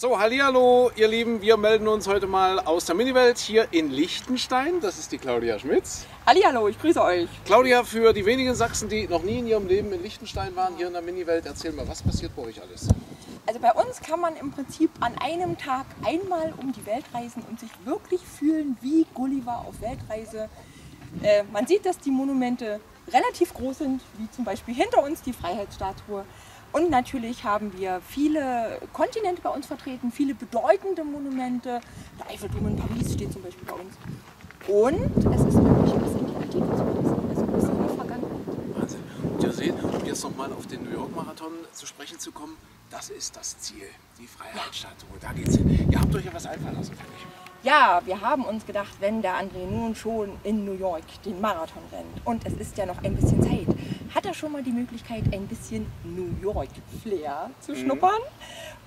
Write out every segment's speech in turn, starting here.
So, hallihallo, ihr Lieben, wir melden uns heute mal aus der Miniwelt hier in Liechtenstein. Das ist die Claudia Schmitz. Hallihallo, ich grüße euch. Claudia, für die wenigen Sachsen, die noch nie in ihrem Leben in Liechtenstein waren, hier in der Miniwelt, erzähl mal, was passiert bei euch alles? Also bei uns kann man im Prinzip an einem Tag einmal um die Welt reisen und sich wirklich fühlen wie Gulliver auf Weltreise. Äh, man sieht, dass die Monumente relativ groß sind, wie zum Beispiel hinter uns die Freiheitsstatue. Und natürlich haben wir viele Kontinente bei uns vertreten, viele bedeutende Monumente. Der Eiffelturm in Paris steht zum Beispiel bei uns. Und es ist wirklich ein bisschen die Antike zu lesen, also ein bisschen die Vergangenheit. Wahnsinn. Und ihr seht, um jetzt nochmal auf den New York Marathon zu sprechen zu kommen, das ist das Ziel, die Freiheitsstatue. Da geht's hin. Ihr habt euch ja was einfallen lassen für mich. Ja, wir haben uns gedacht, wenn der André nun schon in New York den Marathon rennt und es ist ja noch ein bisschen Zeit, hat er schon mal die Möglichkeit, ein bisschen New York-Flair zu schnuppern.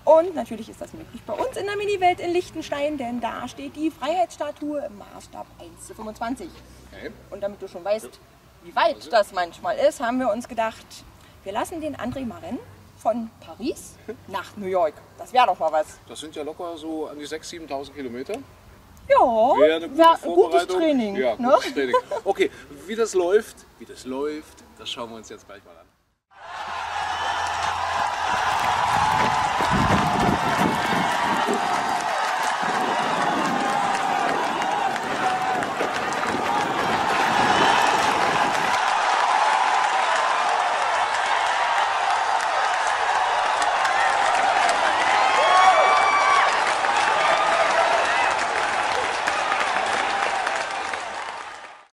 Und natürlich ist das möglich bei uns in der Mini-Welt in Liechtenstein, denn da steht die Freiheitsstatue im Maßstab 1 zu 25. Okay. Und damit du schon weißt, wie weit das manchmal ist, haben wir uns gedacht, wir lassen den André mal rennen von Paris nach New York. Das wäre doch mal was. Das sind ja locker so an die 6.000, 7.000 Kilometer. Ja, Wäre eine gute wär ein gutes. Training. Ja, ne? gutes Training. Okay, wie das läuft, wie das läuft, das schauen wir uns jetzt gleich mal an.